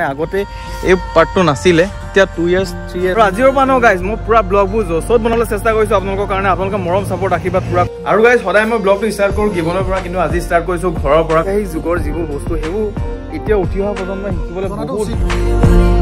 আগতে এই পাৰ্টটো নাছিলে এতিয়া টু ইয়াৰ্ছ থ্ৰী ইয়াৰ্ছ আজিৰ পৰা ন গাইজ মই পুৰা ব্লগবোৰ য'চত বনাবলৈ চেষ্টা কৰিছোঁ আপোনালোকৰ কাৰণে আপোনালোকে মৰম চাপৰ্ট আশীৰ্বাদ পুৰা আৰু গাইজ সদায় মই ব্লগটো ষ্টাৰ্ট কৰোঁ গিবনৰ পৰা কিন্তু আজি ষ্টাৰ্ট কৰিছোঁ ঘৰৰ পৰা। সেই যুগৰ যিবোৰ বস্তু সেইবোৰ এতিয়া উঠি অহা প্ৰজন্মই শিকিবলৈ বহুত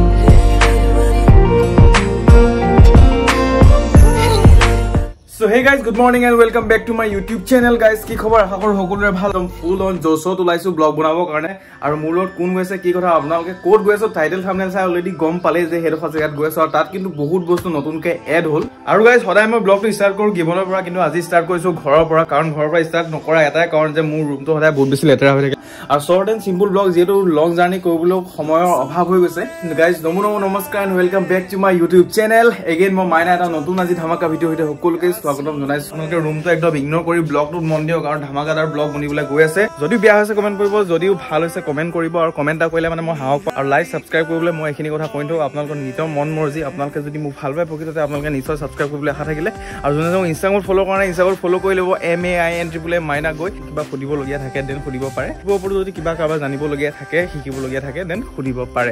hey guys good morning and welcome back to my YouTube channel guys কি খবৰ? আশা কৰোঁ সকলোৰে ভাল। ফুল অন জ'চত ওলাইছোঁ ব্লগ বনাবৰ কাৰণে। আৰু মোৰ লগত কোন গৈছে কি কথা আপোনালোকে ক'ত গৈ আছো টাইটেল থামনেল চাই অলৰেডি গম পালেই যে সেইডোখৰ জেগাত গৈ আছো আৰু তাত কিন্তু বহুত বস্তু নতুনকৈ এড হ'ল। আৰু গাইজ সদায় মই ব্লগটো ষ্টাৰ্ট কৰোঁ গিবনৰ পৰা কিন্তু আজি ষ্টাৰ্ট কৰিছোঁ ঘৰৰ পৰা। কাৰণ ঘৰৰ পৰা ষ্টাৰ্ট নকৰা এটাই কাৰণ যে মোৰ ৰুমটো সদায় বহুত বেছি লেতেৰা হৈ থাকে। আৰু শ্বৰ্ট এণ্ড চিম্পুল ব্লগ যিহেতু লং জাৰ্ণি কৰিবলৈও সময়ৰ অভাৱ হৈ গৈছে। গাইজ নমো নমো নমস্কাৰ and welcome back to my YouTube channel again মই মাইনা এটা নতুন আজি ধামাকা ভিডিঅ' সৈতে সকলোকে স্বাগতম জনাইছো আপোনালোকে ৰুমটো একদম ইগন'ৰ কৰি ব্লগটোত মন দিয়ক কাৰণ ধামাকাদাৰ ব্লগ বনিবলৈ গৈ আছে। যদিও বেয়া হৈছে কমেণ্ট কৰিব যদিও ভাল হৈছে কমেণ্ট কৰিব আৰু কমেণ্ট এটা কৰিলে মানে মই পাওঁ। আৰু লাইক ছাবস্ক্ৰাইব কৰিবলৈ মই এইখিনি কথা কৈ থওঁ আপোনালোকৰ নিজৰ মন মৰ্জি আপোনালোকে যদি মোক ভাল পায় প্ৰকৃততে আপোনালোকে নিশ্চয় ছাবস্ক্ৰাইব কৰিবলৈ আশা থাকিলে। আৰু যোনে যোনে ইনষ্টাগ্ৰামত ফ'ল' কৰা নাই ইনষ্টাগ্ৰামত ফ'ল' কৰি ল'ব। M A I N triple মাইনা গৈ কিবা সুধিবলগীয়া থাকে দেন সুধিব পাৰে। সেইবোৰৰ ওপৰত যদি কিবা কাৰোবাৰ জানিবলগীয়া থাকে শিকিবলগীয়া থাকে দেন সুধিব পাৰে।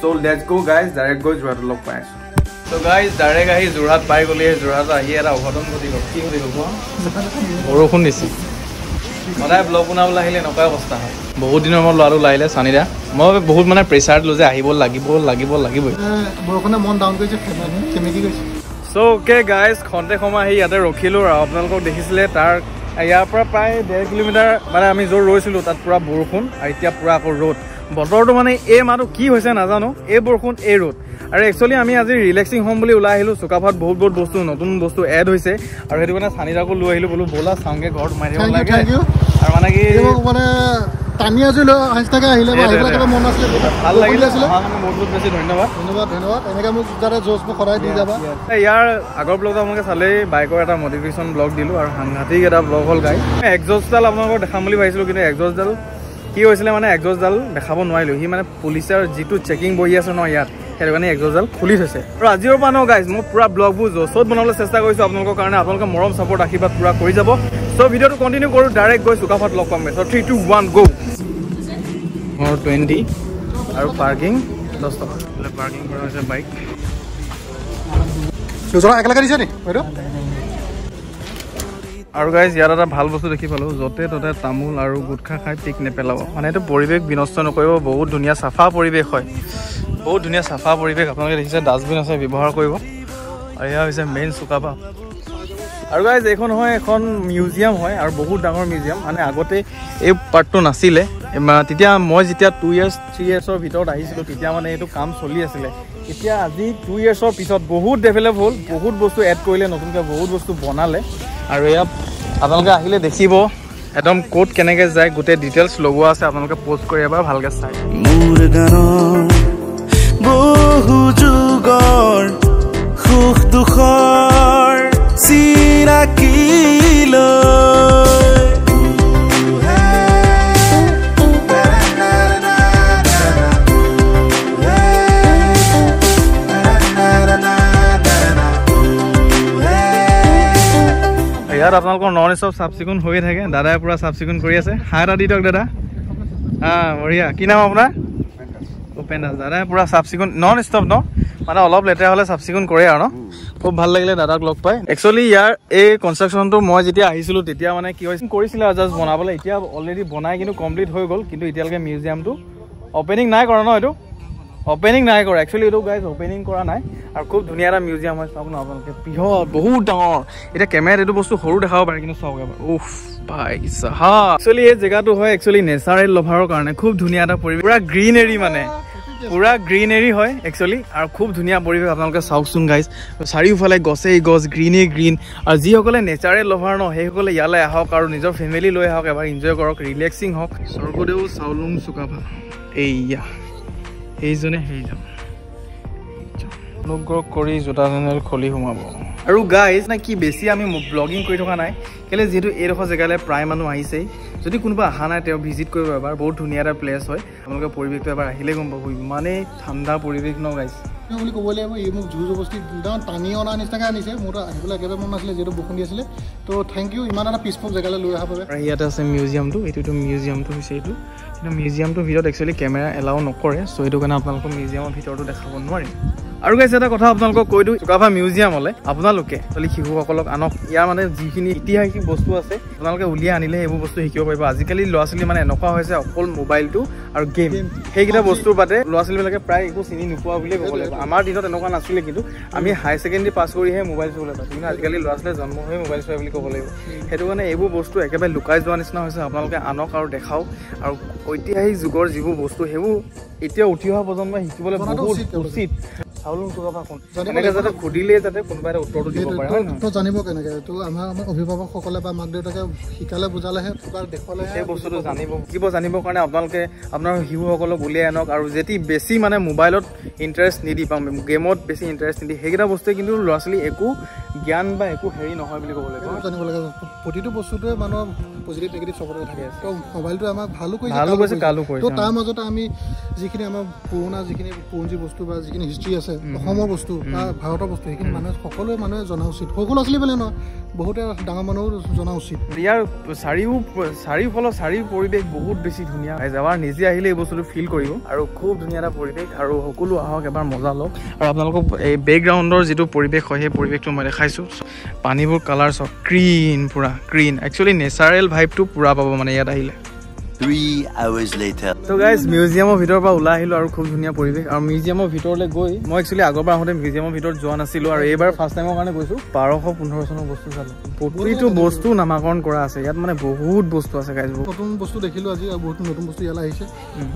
So' let's go' guys direct গৈ যোৰাটো লগ পাই আছোঁ। ত' গাইজ ডাইৰেক্ট আহি যোৰহাট পাই গ'লি যোৰহাট আহি এটা অঘটন ঘটি গ'ল কি ঘটি গ'ল কোৱা বৰষুণ দিছে। সদায় ব্লগ বনাবলৈ আহিলে এনেকুৱাই অৱস্থা হয়। বহুত দিনৰ মূৰত ল'ৰাটো ওলাইলে চানিদা। মই বহুত মানে প্ৰেছাৰ দিলোঁ যে আহিব লাগিব লাগিব লাগিবই। বৰষুণে মন ডাউন কৰিছে চ' অ'কে গাইজ খন্তে সময় আহি ইয়াতে ৰখিলোঁ আৰু আপোনালোকক দেখিছিলে তাৰ ইয়াৰ পৰা প্ৰায় ডেৰ কিলোমিটাৰ মানে আমি য'ত ৰৈছিলোঁ তাত পূৰা বৰষুণ আৰু এতিয়া পূৰা আকৌ ৰ'দ। বতৰটো মানে এই মাহটো কি হৈছে নাজানো এই বৰষুণ এই ৰ'দ। আৰু একচুৱেলি আমি আজি ৰিলেক্সিং হ'ম বুলি ওলাই আহিলোঁ চুকাফাত বহুত বহুত বস্তু নতুন বস্তু এড হৈছে। আৰু সেইটো কাৰণে চানিদাকো লৈ আহিলোঁ বোলো ব'লা চাওঁগৈ ঘৰত সোমাই দিব লাগে. আৰু মানে কি মানে টানি আছিলো আহিষ্টাকে আহিলে মন নাছিলে ভাল লাগিলে। আছিলে। বহুত বহুত বেছি ধন্যবাদ। ধন্যবাদ ধন্যবাদ। এনেকৈ মোক যাতে জোচ মোক সদায় দি যাবা। ইয়াৰ আগৰ ব্লগটো আপোনালোকে চালেই বাইকৰ এটা মডিফিকেশ্যন ব্লগ দিলোঁ আৰু সাংঘাতিক এটা ব্লগ হ'ল গাই এক্সজছডাল আপোনালোকক দেখাম বুলি ভাবিছিলোঁ কিন্তু এক্সজছডাল কি হৈছিলে মানে এক্সজছডাল দেখাব নোৱাৰিলোঁ। সি মানে পুলিচৰ যিটো চেকিং বহি আছে ন ইয়াত। সেইটো কাৰণে এক্সজছডাল খুলি থৈছে। আৰু আজিৰ পৰা ন গাইজ মই পূৰা ব্লগবোৰ য'চত বনাবলৈ চেষ্টা কৰিছোঁ আপোনালোকৰ কাৰণে আপোনালোকে মৰম চাপৰ্ট আশীৰ্বাদ পূৰা কৰি যাব। চ' ভিডিঅ'টো কণ্টিনিউ কৰোঁ ডাইৰেক্ট গৈ চুকাফাত লগ পামগৈ। চ' থ্ৰী টু ওৱান গ' মোৰ টুৱেণ্টি আৰু পাৰ্কিং দহ টকা পাৰ্কিং কৰা হৈছে বাইক একেলগে দিছে নি? বাইদেউ? আৰু গাইজ ইয়াত এটা ভাল বস্তু দেখি পালোঁ য'তে ত'তে তামোল আৰু গুটখা খাই পিক নেপেলাব। মানে এইটো পৰিৱেশ বিনষ্ট নকৰিব বহুত ধুনীয়া চাফা পৰিৱেশ হয়। বহুত ধুনীয়া চাফা পৰিৱেশ আপোনালোকে দেখিছে ডাষ্টবিন আছে ব্যৱহাৰ কৰিব। আৰু এয়া হৈছে মেইন চুকাফা আৰু গাইজ এইখন হয় এখন মিউজিয়াম হয় আৰু বহুত ডাঙৰ মিউজিয়াম মানে আগতে এই পাৰ্টটো নাছিলে। তেতিয়া মই যেতিয়া টু ইয়াৰ্ছ থ্ৰী ইয়াৰ্ছৰ ভিতৰত আহিছিলোঁ তেতিয়া মানে এইটো কাম চলি আছিলে। এতিয়া আজি টু ইয়াৰ্ছৰ পিছত বহুত ডেভেলপ হ'ল বহুত বস্তু এড কৰিলে নতুনকৈ বহুত বস্তু বনালে। আৰু এয়া আপোনালোকে আহিলে দেখিব একদম ক'ত কেনেকৈ যায় গোটেই ডিটেইলছ লগোৱা আছে আপোনালোকে প'ষ্ট কৰি এবাৰ ভালকৈ চাই। বহু যুগৰ সুখ দুখৰ চিনাকি ইয়াত আপোনালোকৰ নন ষ্টপ চাফ চিকুণ হৈয়ে থাকে। দাদাই পূৰা চাফ চিকুণ কৰি আছে। হাই এটা দি দিয়ক দাদা। অঁ বঢ়িয়া। কি নাম আপোনাৰ? ভূপেন দাস দাদাই পূৰা চাফ চিকুণ নন ষ্টপ ন? মানে অলপ লেতেৰা হ'লে চাফ চিকুণ কৰে আৰু ন? খুব ভাল লাগিলে দাদাক লগ পাই। একচুৱেলি ইয়াৰ এই কনষ্ট্ৰাকশ্যনটো মই যেতিয়া আহিছিলোঁ তেতিয়া মানে কি হৈছিল কৰিছিলে জাষ্ট বনাবলৈ। এতিয়া অলৰেডি বনাই কিন্তু কমপ্লিট হৈ গ'ল কিন্তু এতিয়ালৈকে মিউজিয়ামটো অপেনিং নাই কৰা ন এইটো? অপেনিং নাই কৰা। একচুৱেলি এইটো গাইজ অপেনিং কৰা নাই। আৰু খুব ধুনীয়া এটা মিউজিয়াম হয় চাওক ন আপোনালোকে। বৃহৎ বহুত ডাঙৰ। এতিয়া কেমেৰাত এইটো বস্তু সৰু দেখাব পাৰে কিন্তু চাওক এবাৰ। উফ ভাই চাহা একচুৱেলি এই জেগাটো হয় একচুৱেলি নেচাৰেল লভাৰৰ কাৰণে। খুব ধুনীয়া এটা পৰিৱেশ। পুৰা গ্ৰীনেৰী মানে। পুৰা গ্ৰীনেৰী হয় একচুৱেলি আৰু খুব ধুনীয়া পৰিৱেশ আপোনালোকে চাওকচোন গাইজ চাৰিওফালে গছেই গছ গ্ৰীনেই গ্ৰীণ আৰু যিসকলে নেচাৰেল লভাৰ ন সেইসকলে ইয়ালৈ আহক আৰু নিজৰ ফেমিলি লৈ আহক এবাৰ এনজয় কৰক ৰিলেক্সিং হওক। স্বৰ্গদেউ চাউলুং চুকাফা। এইয়া সেইজনে সেইজন। অনুগ্ৰহ কৰি জোতা চেনেল খুলি সোমাব। আৰু গাইজ নাই কি বেছি আমি ব্লগিং কৰি থকা নাই কেলৈ যিহেতু এইডোখৰ জেগালৈ প্ৰায় মানুহ আহিছেই। যদি কোনোবা অহা নাই তেওঁ ভিজিট কৰিব এবাৰ। বহুত ধুনীয়া এটা প্লেচ হয়। আপোনালোকে পৰিৱেশটো এবাৰ আহিলে গম পাব। ইমানেই ঠাণ্ডা পৰিৱেশ ন গাইজ বুলি ক'ব লাগিব ই মোক জোৰ জবস্তি একদম টানি অনা নিচিনাকৈ আনিছে। মোৰতো আহিবলৈ একেবাৰে মন নাছিলে যিহেতু বৰষুণ দি আছিলে। তো থেংক ইউ ইমান এটা পিছফুল জেগালৈ লৈ অহাৰ বাবে। আৰু ইয়াতে আছে মিউজিয়ামটো এইটোতো মিউজিয়ামটো হৈছে এইটো। কিন্তু মিউজিয়ামটোৰ ভিতৰত একচুৱেলি কেমেৰা এলাউ নকৰে। চ' সেইটো কাৰণে আপোনালোকক মিউজিয়ামৰ ভিতৰতো দেখাব নোৱাৰিম আৰু গাইছে এটা কথা আপোনালোকক কৈ দিওঁ চুকাফা মিউজিয়ামলৈ আপোনালোকে খালি শিশুসকলক আনক। ইয়াৰ মানে যিখিনি ঐতিহাসিক বস্তু আছে আপোনালোকে উলিয়াই আনিলে সেইবোৰ বস্তু শিকিব পাৰিব। আজিকালি ল'ৰা ছোৱালী মানে এনেকুৱা হৈছে অকল মোবাইলটো আৰু গেম সেইকেইটা বস্তুৰ বাদে ল'ৰা ছোৱালীবিলাকে প্ৰায় একো চিনি নোপোৱা বুলিয়ে ক'ব লাগিব। আমাৰ দিনত এনেকুৱা নাছিলে কিন্তু আমি হায়াৰ ছেকেণ্ডেৰী পাছ কৰিহে মোবাইল চলাবলৈ পাইছোঁ কিন্তু আজিকালি ল'ৰা ছোৱালীয়ে জন্ম হৈ মোবাইল চোৱা বুলি ক'ব লাগিব। সেইটো কাৰণে এইবোৰ বস্তু একেবাৰে লুকাই যোৱা নিচিনা হৈছে। আপোনালোকে আনক আৰু দেখাওক। আৰু ঐতিহাসিক যুগৰ যিবোৰ বস্তু সেইবোৰ এতিয়া উঠি অহা প্ৰজন্মই শিকিবলৈ বহুত। উচিত। চাউলুং চুকাফা কোন জানিব এনেকৈ লাগিব। যাতে সুধিলেই যাতে কোনোবাই এটা উত্তৰটো দিব পাৰে হয় নহয়? তো জানিব কেনেকৈ? আমাৰ আমাৰ অভিভাৱকসকলে বা মাক দেউতাকে শিকালে বুজালেহে বা দেখুৱালেহে সেই বস্তুটো জানিব শিকিব জানিবৰ কাৰণে আপোনালোকে আপোনাৰ শিশুসকলক উলিয়াই আনক আৰু যেতি বেছি মানে মোবাইলত ইণ্টাৰেষ্ট নিদি বা গেমত বেছি ইণ্টাৰেষ্ট নিদি সেইকেইটা বস্তুৱে কিন্তু ল'ৰা ছোৱালী একো জ্ঞান বা একো হেৰি নহয় বুলি ক'ব লাগিব জানিব লাগে। প্ৰতিটো বস্তুটোৱে মানুহৰ পজিটিভ নিগেটিভ চবতে থাকে। তো মোবাইলটোৱে আমাক ভালো কৰিছে ভালো কৰিছে, কালো কৰিছে, তো অ। তাৰ মাজতে আমি যিখিনি আমাৰ পুৰণা যিখিনি পুৰণি বস্তু বা যিখিনি হিষ্ট্ৰী আছে অসমৰ বস্তু বা ভাৰতৰ বস্তু সেইখিনি মানুহে সকলোৱে মানুহে জনা উচিত। সৰু ল'ৰা ছোৱালী বুলি নহয় বহুতে ডাঙৰ মানুহো জনা উচিত। ইয়াৰ চাৰিও চাৰিওফালৰ চাৰিও পৰিৱেশ বহুত বেছি ধুনীয়া। এবাৰ নিজে আহিলে এই বস্তুটো ফিল কৰিব। আৰু খুব ধুনীয়া এটা পৰিৱেশ। আৰু সকলো আহক এবাৰ মজা লওক। আৰু আপোনালোকক এই বেকগ্ৰাউণ্ডৰ যিটো পৰিৱেশ হয় সেই পৰিৱেশটো মই দেখাইছোঁ। পানীবোৰ কালাৰ চাওক গ্ৰীণ পূৰা গ্ৰীণ একচুৱেলি নেচাৰেল ভাইবটো পূৰা পাব মানে ইয়াত আহিলে. তো গাইজ মিউজিয়ামৰ ভিতৰৰ পৰা ওলাই আহিলোঁ আৰু খুব ধুনীয়া পৰিৱেশ। আৰু মিউজিয়ামৰ ভিতৰলৈ গৈ মই একচুৱেলি আগৰবাৰ আহোঁতে মিউজিয়ামৰ ভিতৰত যোৱা নাছিলোঁ আৰু এইবাৰ ফাৰ্ষ্ট টাইমৰ কাৰণে গৈছোঁ। বাৰশ পোন্ধৰ চনৰ বস্তু চালোঁ। প্ৰতিটো বস্তু নামাকৰণ কৰা আছে। ইয়াত মানে বহুত বস্তু আছে গাইজ বহুত। নতুন বস্তু দেখিলোঁ আজি আৰু বহুত নতুন বস্তু ইয়ালৈ আহিছে।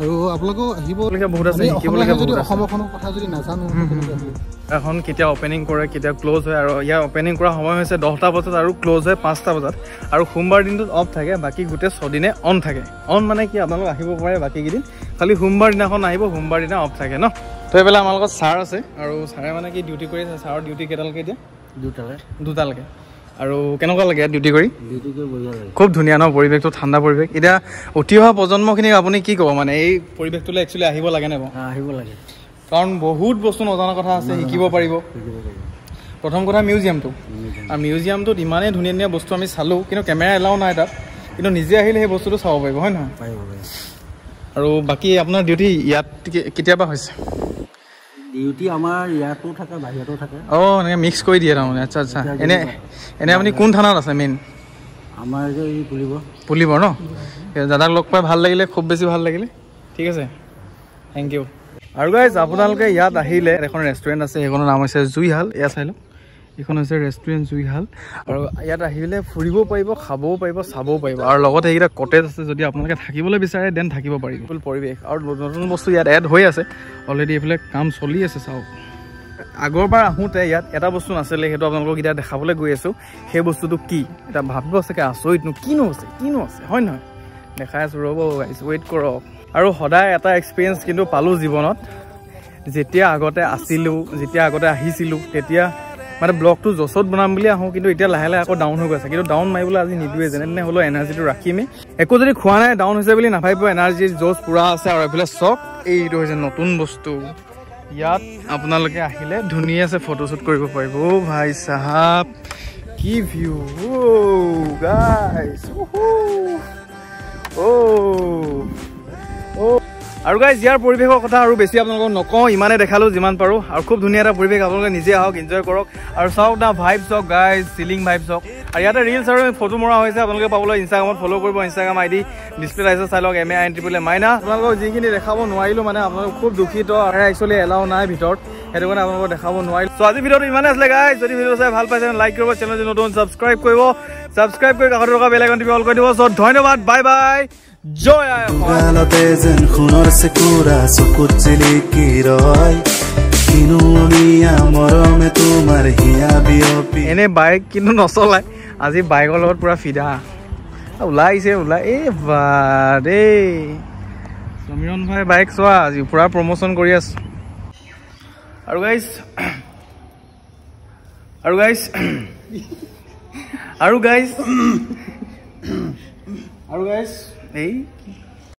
আৰু আপোনালোকেও আহিব। শিকিবলগীয়া বহুত আছে, আমি শিকিবলগীয়া অসমীয়া যদি বহুত আছে। অসমখনৰ কথা যদি নাজানো কেনেকৈ হ'ব? এখন কেতিয়া অপেনিং কৰে কেতিয়া ক্ল'জ হয় আৰু ইয়াৰ অপেনিং কৰা সময় হৈছে দহটা বজাত আৰু ক্ল'জ হয় পাঁচটা বজাত। আৰু সোমবাৰ দিনটোত অফ থাকে বাকী গোটেই ছদিনে অন থাকে। অন মানে কি আপোনালোক আহিব পাৰে বাকীকেইদিন। খালি সোমবাৰ দিনাখন আহিব সোমবাৰ দিনা অফ থাকে ন? তো এইফালে আমাৰ লগত ছাৰ আছে। আৰু ছাৰে মানে কি ডিউটি কৰি আছে? ছাৰৰ ডিউটি কেইটালৈকে এতিয়া? দুটালে। দুটালৈকে। আৰু কেনেকুৱা লাগে ইয়াত ডিউটি কৰি খুব ধুনীয়া ন পৰিৱেশটো ঠাণ্ডা পৰিৱেশ। এতিয়া উঠি অহা প্ৰজন্মখিনিক আপুনি কি ক'ব মানে? এই পৰিৱেশটোলৈ একচুৱেলি আহিব লাগে নে বাৰু? আহিব লাগে। কাৰণ বহুত বস্তু নজনা কথা আছে শিকিব পাৰিব। প্ৰথম কথা মিউজিয়ামটো আৰু মিউজিয়ামটোত ইমানেই ধুনীয়া ধুনীয়া বস্তু আমি চালোঁ কিন্তু কেমেৰা এলাও নাই তাত। কিন্তু নিজে আহিলে সেই বস্তুটো চাব পাৰিব হয় নহয়? পাৰিব আৰু বাকী আপোনাৰ ডিউটি ইয়াত কেতিয়াবা হৈছে? ডিউটি আমাৰ ইয়াতো থাকে বাহিৰতো থাকে। অঁ এনেকৈ মিক্স কৰি দিয়ে তাৰমানে। আচ্ছা আচ্ছা। এনে এনে আপুনি কোন থানাত আছে মেইন আমাৰ যে এই পুলিব পুলিবৰ ন? দাদাক লগ পাই ভাল লাগিলে খুব বেছি ভাল লাগিলে। ঠিক আছে। থেংক ইউ আৰু গাইজ আপোনালোকে ইয়াত আহিলে এখন ৰেষ্টুৰেণ্ট আছে সেইখনৰ নাম হৈছে জুইহাল। এয়া চাই লওক। এইখন হৈছে ৰেষ্টুৰেণ্ট জুইহাল আৰু ইয়াত আহিলে ফুৰিব পাৰিব খাবও পাৰিব চাবও পাৰিব। আৰু লগতে সেইকেইটা কটেজ আছে যদি আপোনালোকে থাকিবলৈ বিচাৰে দেন থাকিব পাৰিব। ফুল পৰিৱেশ। আৰু নতুন বস্তু ইয়াত এড হৈ আছে। অলৰেডি এইফালে কাম চলি আছে চাওক। আগৰবাৰ আহোঁতে ইয়াত এটা বস্তু নাছিলে সেইটো আপোনালোকক এতিয়া দেখাবলৈ গৈ আছোঁ। সেই বস্তুটো কি? এতিয়া ভাবিব চাগে আচৰিতনো কিনো আছে কিনো আছে হয় নহয়? দেখাই আছোঁ ৰ'ব ৱেইট কৰক। আৰু সদায় এটা এক্সপিৰিয়েঞ্চ কিন্তু পালোঁ জীৱনত। যেতিয়া আগতে আছিলোঁ যেতিয়া আগতে আহিছিলোঁ তেতিয়া মানে ব্লগটো জছত বনাম বুলি আহোঁ কিন্তু এতিয়া লাহে লাহে আকৌ ডাউন হৈ গৈছে কিন্তু ডাউন মাৰিবলৈ আজি নিদিওঁৱে যেনে তেনে হ'লেও এনাৰ্জিটো ৰাখিমেই একো যদি খোৱা নাই ডাউন হৈছে বুলি নাভাবিব এনাৰ্জি জজ পূৰা আছে আৰু এইফালে চক। এইটো হৈছে নতুন বস্তু। ইয়াত আপোনালোকে আহিলে ধুনীয়াছে ফটোশ্বুট কৰিব পাৰিব। অ' ভাই চাহাব কি ভিউ গাইছ আৰু গাইজ ইয়াৰ পৰিৱেশৰ কথা আৰু বেছি আপোনালোকক নকওঁ ইমানে দেখালোঁ যিমান পাৰোঁ। আৰু খুব ধুনীয়া এটা পৰিৱেশ আপোনালোকে নিজে আহক এনজয় কৰক। আৰু চাওক না ভাইব চাওক গাইজ চিলিং ভাইব চাওক আৰু ইয়াতে ৰিলচ আৰু ফটো মৰা হৈছে আপোনালোকে পাবলৈ ইনষ্টাগ্ৰামত ফ'ল' কৰিব ইনষ্টাগ্ৰাম আই ডি ডিছপ্লে আহিছে চাই লওক M A I N triple Maina আপোনালোকক যিখিনি দেখাব নোৱাৰিলোঁ মানে আপোনালোক খুব দুখিত আৰু একচুৱেলি এলাও নাই ভিতৰত। সেইটো কাৰণে আপোনালোকক দেখাব নোৱাৰিলোঁ। চ' আজি ভিডিঅ'টো ইমানে আছিলে গাইজ যদি ভিডিঅ' চাই ভাল পাইছে লাইক কৰিব চেনেল যদি নতুন ছাবস্ক্ৰাইব কৰিব। ছাবস্ক্ৰাইব কৰি কাষত থকা বেলেগ টিপি অল কৰি দিব। চ' ধন্যবাদ বাই বাই জয় আই অসম। গালতে যেন সোণৰ চেকুৰা চকুত জিলিকি ৰয় কিনুনীয়া মৰমে তোমাৰ হিয়া বিয়পি এনে বাইক কিন্তু নচলায় আজি বাইকৰ লগত পূৰা ফিদা। ওলাই আহিছে ওলাই এই বা দেই সমীৰণ ভাই বাইক চোৱা আজি পূৰা প্ৰমোশ্যন কৰি আছো। আৰু গাইজ আৰু গাইজ আৰু গাইজ আৰু গাইজ এই কি